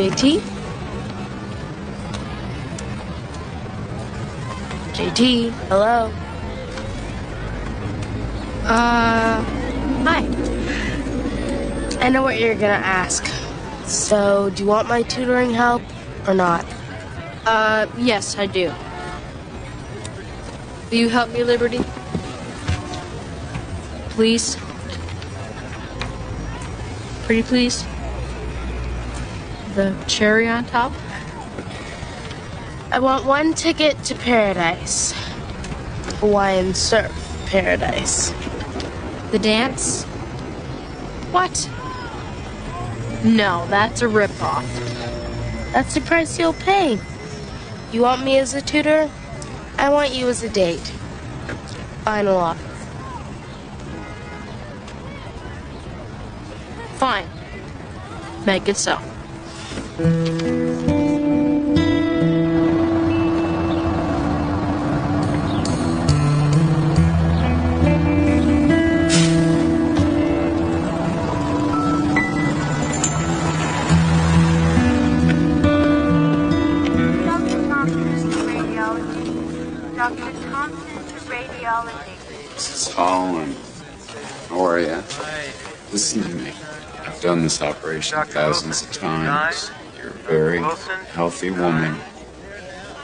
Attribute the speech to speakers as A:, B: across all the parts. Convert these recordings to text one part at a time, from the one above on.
A: JT? JT, hello?
B: Uh, hi.
A: I know what you're gonna ask. So, do you want my tutoring help or not?
B: Uh, yes, I do. Will you help me, Liberty? Please? Pretty please? The cherry on top?
A: I want one ticket to paradise. Hawaiian surf paradise.
B: The dance? What? No, that's a ripoff.
A: That's the price you'll pay. You want me as a tutor? I want you as a date. Final offer.
B: Fine. Make it so.
C: Listen to me. I've done this operation thousands of times. You're very healthy woman.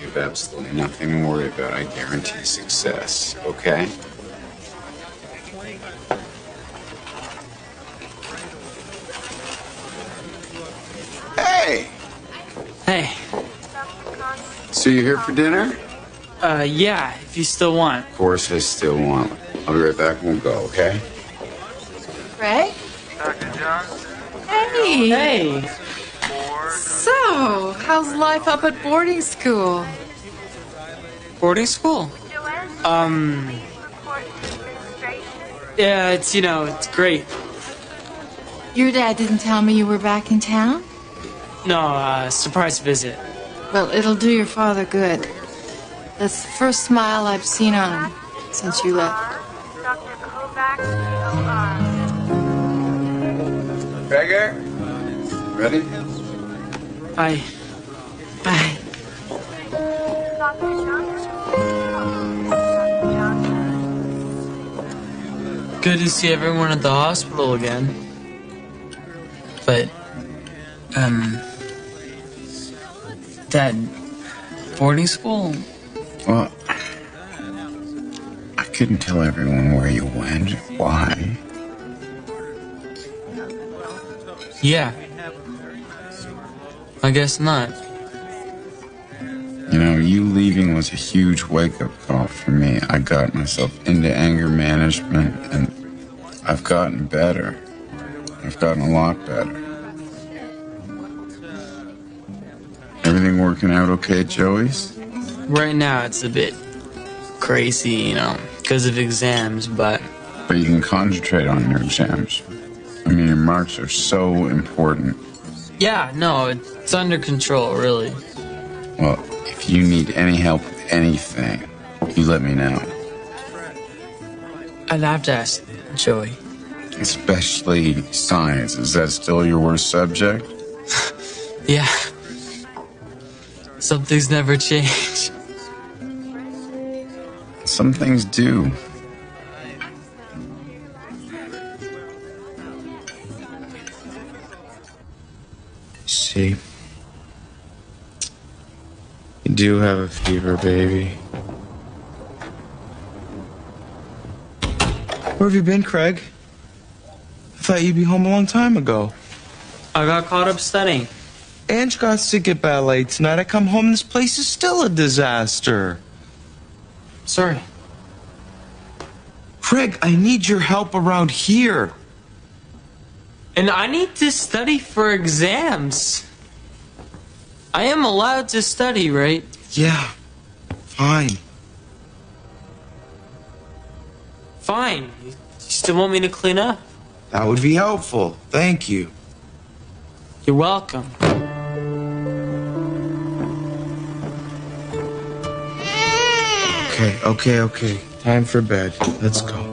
C: You have absolutely nothing to worry about. I guarantee success, okay? Hey!
D: Hey,
C: So you're here for dinner?
D: uh, yeah, if you still want.
C: Of course, I still want. I'll be right back and we'll go, okay?
E: Greg?
F: Dr. Johnson.
E: Hey.
D: Hey,
E: So, how's life up at boarding school?
D: boarding school? Um,
F: Report to administration.
D: yeah, it's, you know, it's great.
E: Your dad didn't tell me you were back in town?
D: No, uh, surprise visit.
E: Well, it'll do your father good. That's the first smile I've seen on him since you left.
F: Dr. Kovac, OR.
C: Gregor? Ready?
D: Bye.
E: Bye.
F: Dr. Johnson. Dr. Johnson.
D: Good to see everyone at the hospital again. But, um, Dad, boarding school?
C: Well, I couldn't tell everyone where you went. Why?
D: Yeah. I guess not.
C: You know, you leaving was a huge wake up call for me. I got myself into anger management and I've gotten better. I've gotten a lot better. Everything working out okay, Joey's?
D: Right now, it's a bit crazy, you know, because of exams, but
C: But you can concentrate on your exams. I mean, your marks are so important.
D: Yeah, no, it's under control, really.
C: Well, if you need any help with anything, you let me know.
D: I'd have to ask Joey.
C: Especially science. Is that still your worst subject?
D: Yeah. Some things never change.
C: Some things do.
G: See, you do have a fever, baby. Where have you been, Craig? I thought you'd be home a long time ago.
D: I got caught up studying.
G: Ange got sick at ballet tonight. I come home, this place is still a disaster.
D: Sorry.
G: Craig, I need your help around here.
D: And I need to study for exams. I am allowed to study, right?
G: Yeah, fine.
D: Fine. You still want me to clean up?
G: That would be helpful. Thank you.
D: You're welcome.
G: Okay, okay, okay. Time for bed. Let's go.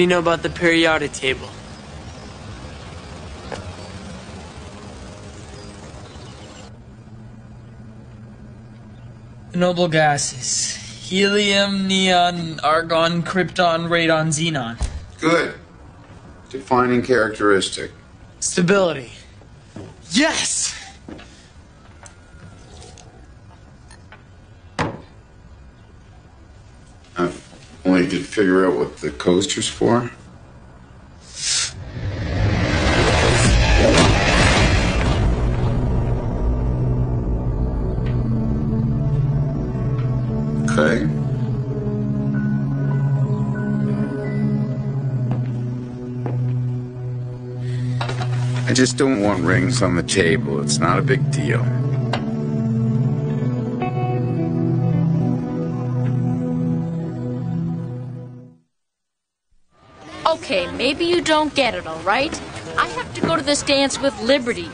D: Do you know about the periodic table? Noble gases helium, neon, argon, krypton, radon, xenon.
C: Good. Defining characteristic.
D: Stability. Yes!
C: Uh, could figure out what the coaster's for. Okay. I just don't want rings on the table. It's not a big deal.
B: Okay, maybe you don't get it, all right? I have to go to this dance with Liberty.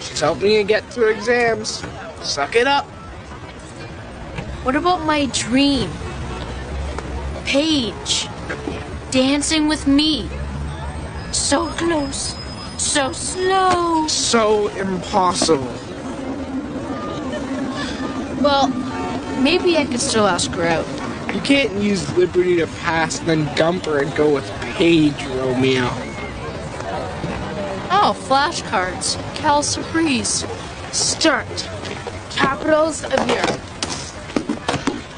H: She's helping you get through exams. Suck it up.
B: What about my dream? Paige. Dancing with me. So close. So slow.
H: So impossible.
B: Well, maybe I could still ask her out.
H: You can't use Liberty to pass, then dump her and go with Paige, Romeo.
B: Oh, flashcards. Cal Surprise.
A: Start. Capitals of Europe.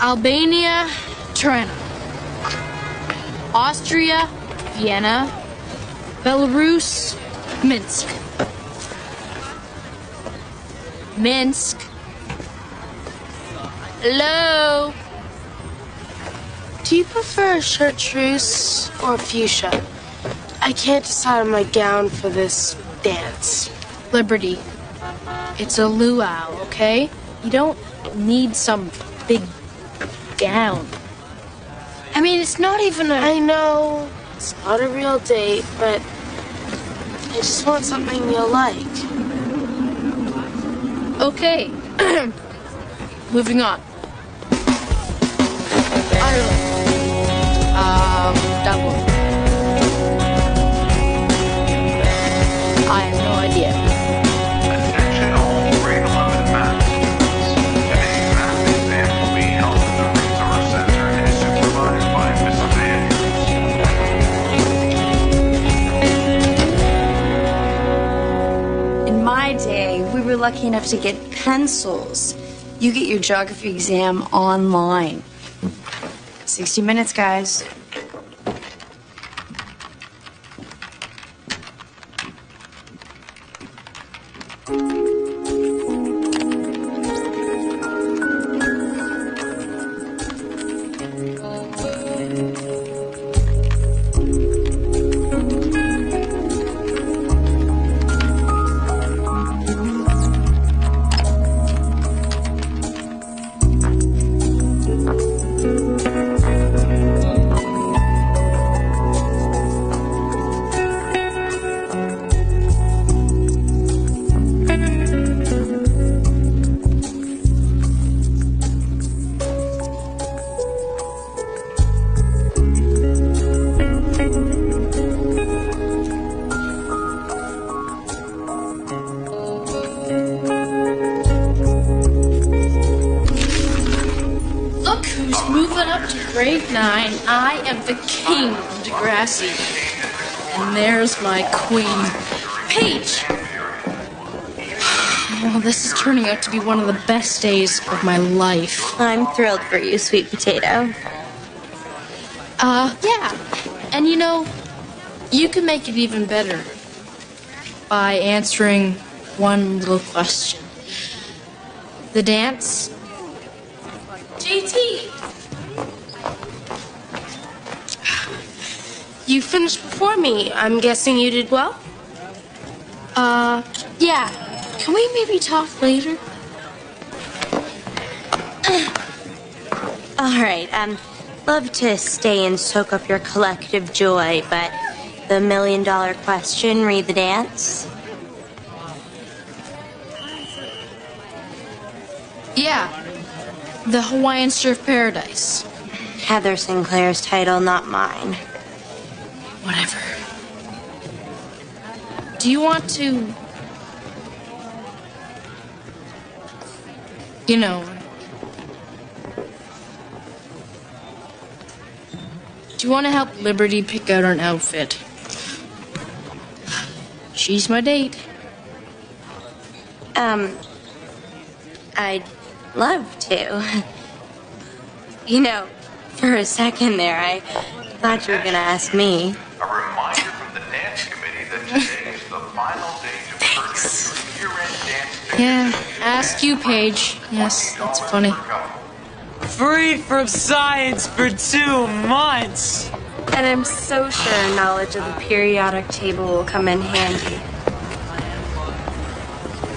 B: Albania, Tirana. Austria, Vienna. Belarus, Minsk. Minsk. Hello?
A: Do you prefer a chartreuse or a fuchsia? I can't decide on my gown for this dance.
B: Liberty. It's a luau, okay? You don't need some big gown. I mean, it's not even a.
A: I know it's not a real date, but I just want something you'll like.
B: Okay. Moving on. Ireland.
I: Lucky enough to get pencils. You get your geography exam online. 60 minutes, guys.
B: And there's my queen, Paige. Well, this is turning out to be one of the best days of my life.
J: I'm thrilled for you, sweet potato.
B: Uh, yeah. And you know, you can make it even better by answering one little question. The dance?
A: JT! You finished before me. I'm guessing you did well?
B: Uh, yeah. Can we maybe talk later?
J: All right, um, love to stay and soak up your collective joy, but the million dollar question, read the dance.
B: Yeah. The Hawaiian Surf Paradise.
J: Heather Sinclair's title, not mine.
B: Whatever. Do you want to. You know. Do you want to help Liberty pick out an outfit? She's my date.
J: Um, I'd love to. You know, for a second there, I thought you were gonna ask me.
B: Yeah, ask you, Paige. Yes, that's funny.
D: Free from science for two months.
I: And I'm so sure knowledge of the periodic table will come in handy.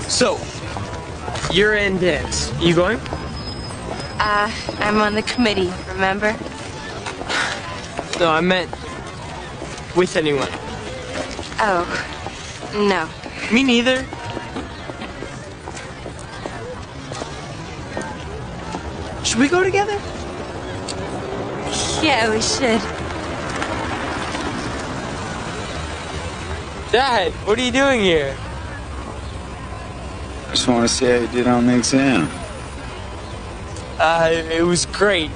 D: So, you're in dance. You going?
I: Uh, I'm on the committee, remember?
D: No, I meant with anyone.
I: Oh, no.
D: Me neither. Should we go together?
I: Yeah, we should.
D: Dad, what are you doing here?
C: I just want to see how you did on the exam.
D: Uh, it was great.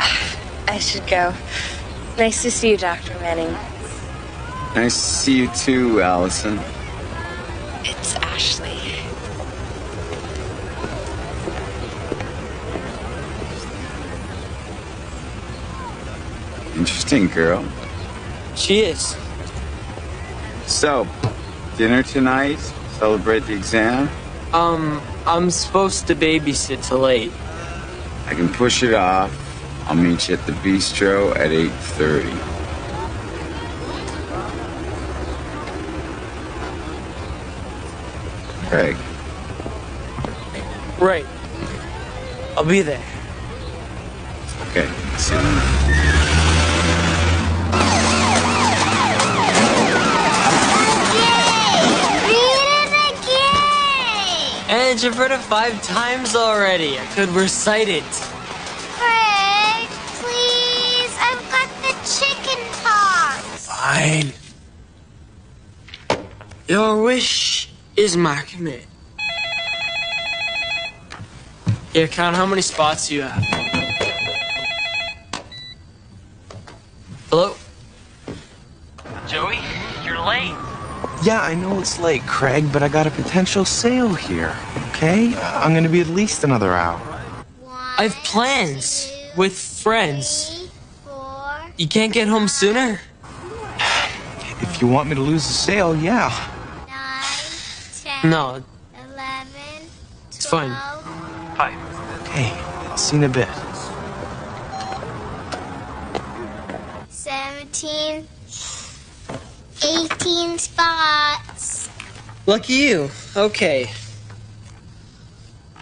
I: I should go. Nice to see you, Dr. Manning.
C: Nice to see you too, Allison. Interesting girl.
D: She is.
C: So, dinner tonight? Celebrate the exam?
D: Um, I'm supposed to babysit till late.
C: I can push it off. I'll meet you at the bistro at 8.30. Craig,
D: Right. I'll be there.
C: okay, see you
D: And you've read it five times already. I could recite it.
K: Craig, please. I've got the chicken pox.
D: Fine. Your wish is my command. Here, count how many spots you have.
G: Yeah, I know it's late, Craig, but I got a potential sale here. Okay? I'm gonna be at least another hour.
D: I have plans with friends. You can't get home sooner?
G: If you want me to lose the sale, yeah.
D: No. It's fine. Hi.
G: Okay, see you in a bit.
D: Lucky you. Okay.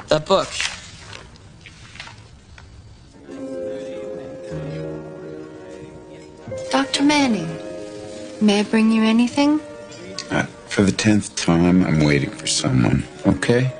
D: That book.
E: Dr. Manning, may I bring you anything?
C: Uh, for the tenth time, I'm waiting for someone, okay?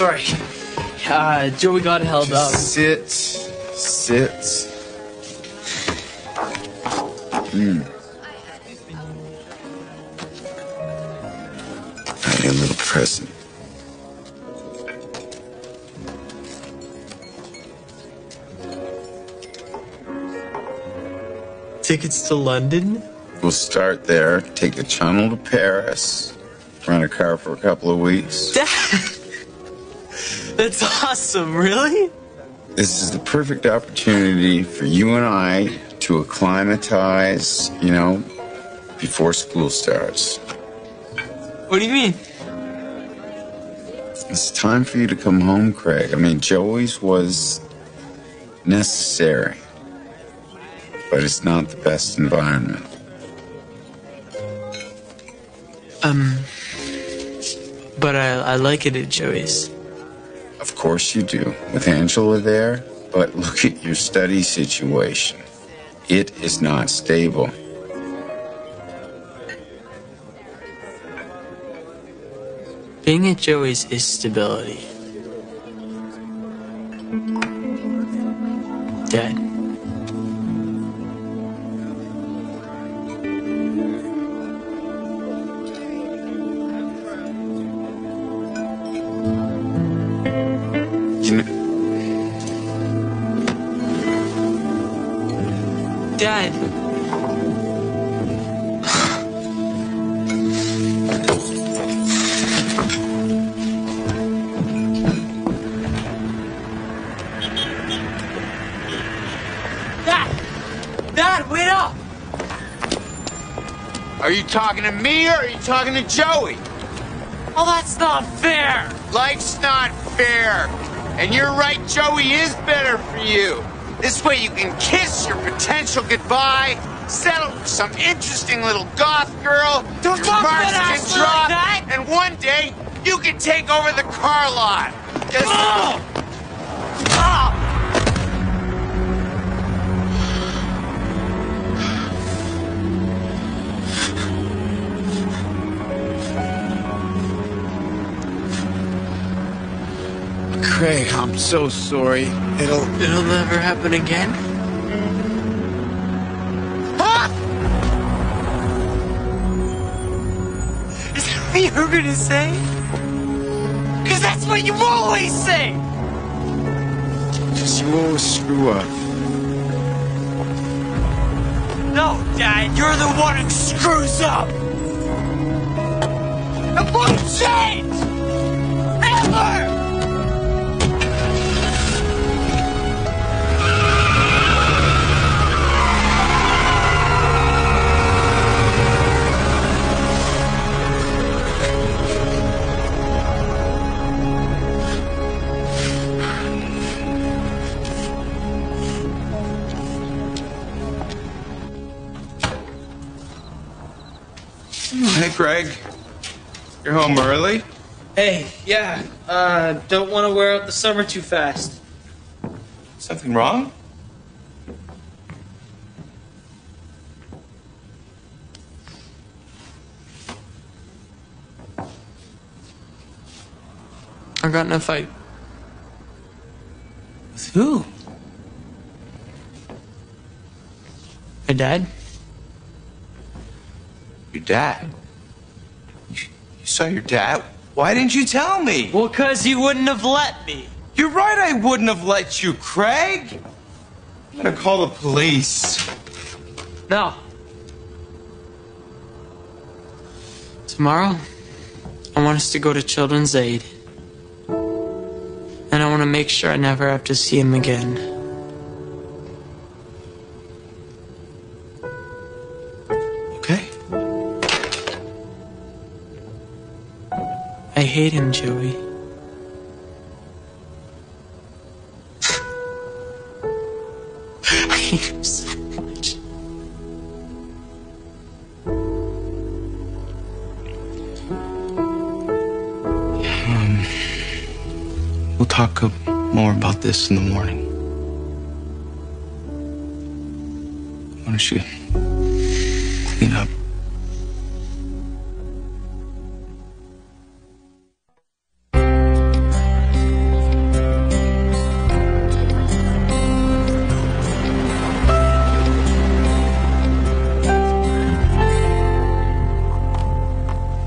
D: Sorry. Uh, Joey got held up.
C: Sit, sit. Hmm. I need a little present.
D: Tickets to London?
C: We'll start there, take the channel to Paris, rent a car for a couple of weeks.
D: That's awesome, really?
C: This is the perfect opportunity for you and I to acclimatize, you know, before school starts.
D: What do you mean?
C: It's time for you to come home, Craig. I mean, Joey's was necessary, but it's not the best environment.
D: Um, but I, I like it at Joey's.
L: Of course you do, with Angela there. But look at your study situation. It is not stable.
D: Being at Joey's is stability. Dad. Dad! Dad, wait up!
C: Are you talking to me or are you talking to Joey?
D: Oh, that's not fair!
C: Life's not fair. And you're right, Joey is better for you. This way you can kiss your potential goodbye, settle for some interesting little goth girl,
D: Don't
C: your
D: talk
C: marks
D: about
C: can drop,
D: like
C: and one day you can take over the car lot. Just- oh! Craig, I'm so sorry. It'll
D: It'll never happen again? Ah! Is that what you were gonna say? Cause that's what you always say!
C: Just you always screw up.
D: No, Dad, you're the one who screws up! It won't change! Ever!
G: Craig. You're home early?
D: Hey, yeah, uh, don't want to wear out the summer too fast.
G: Something wrong?
D: I got in a fight.
G: With who?
D: My dad?
G: Your dad. Saw your dad? Why didn't you tell me?
D: Well, cause he wouldn't have let me.
G: You're right, I wouldn't have let you, Craig. I'm gonna call the police.
D: No. Tomorrow, I want us to go to Children's Aid. And I want to make sure I never have to see him again.
G: This in the morning. Why don't you clean up?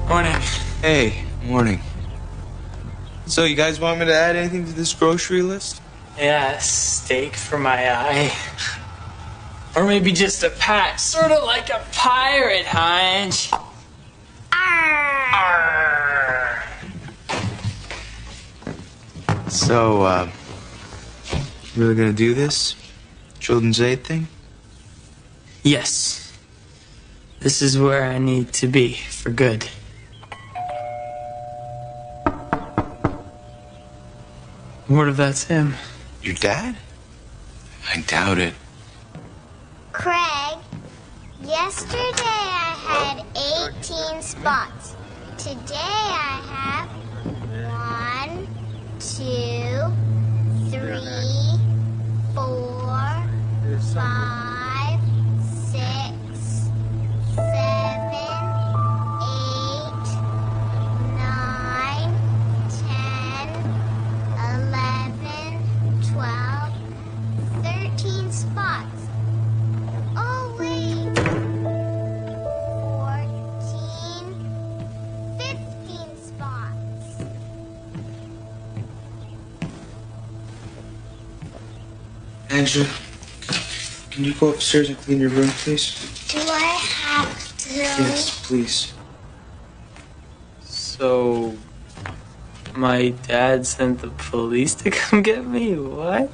D: Morning.
G: Hey, morning. So, you guys want me to add anything to this grocery list?
D: Yeah, steak for my eye. Or maybe just a pat, sort of like a pirate, hunch. Arr.
G: So, uh, really gonna do this? Children's Aid thing?
D: Yes. This is where I need to be for good. What if that's him?
G: Your dad? I doubt it.
K: Craig, yesterday I had 18 spots. Today I have one, two, three, four, five,
G: Angela, can you go upstairs and clean your room, please?
K: Do I have to?
G: Yes, please.
D: So, my dad sent the police to come get me? What?